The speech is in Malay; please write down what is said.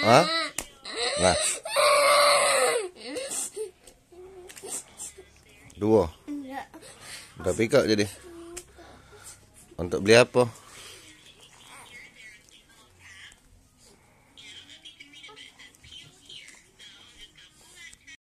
Ha? Nah. Dua. Dah pick up jadi. Untuk beli apa?